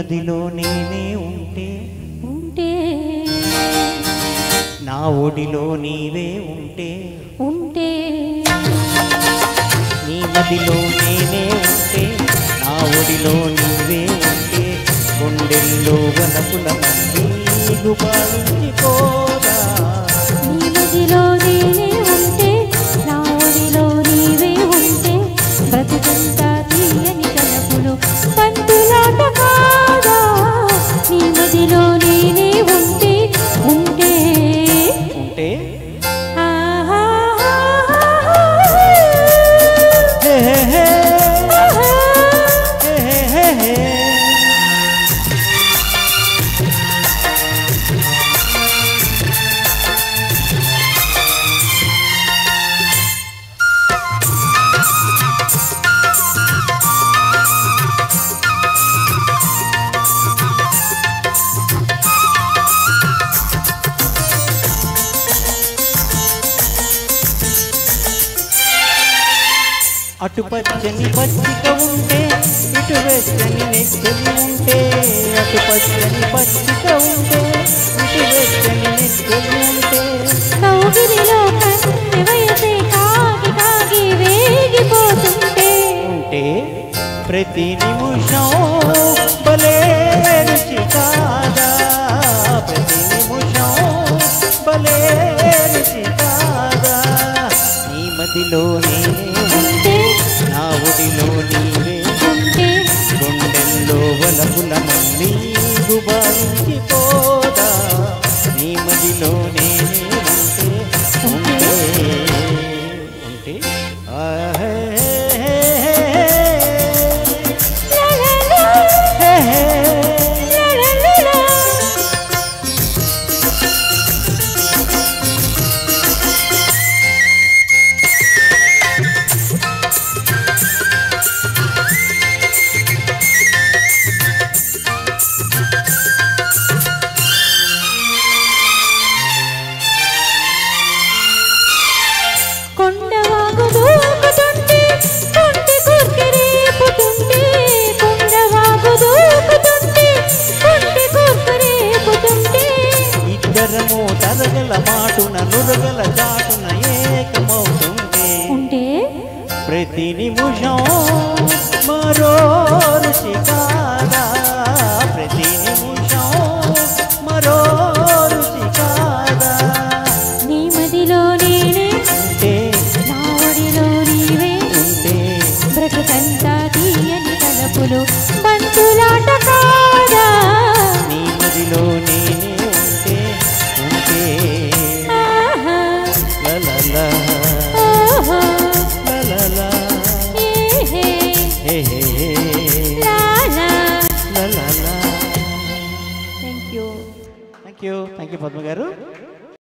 మదిలో నేనే ఉంటే? ఉంటే? నా ఒడిలో నీవే ఉంటే? ఉంటే? నీ మదిలో నేనే ఉంటే? నా ఒడిలో నీవే ఉంటే? గుండెల్లో వనపుల మంది గుబాలించిపోదా నీ మదిలో నేనే అటు పచ్చని పచ్చిక ఉంటే ఇటు వెచ్చని నెచ్చని ఉంటే అటు పచ్చని పచ్చిక ఉంటే ఇటు వెచ్చని నెచ్చని ఉంటే. కౌగిలిలో కన్నె వయసే కాగి కాగి వేగిపోతుంటే. ఉంటే ప్రతి నిమిషం భలే రుచి కాదా. ప్రతి నిమిషం భలే రుచి కాదా. నీ మదిలో నేనే ఉంటే నా ఒడిలో ఇద్దరము తరగల మాటున నురగల చాటున ఏకమవుతుంటే ఉంటే? ప్రతి నిమిషం మరో రుచి thank you thank you Padma garu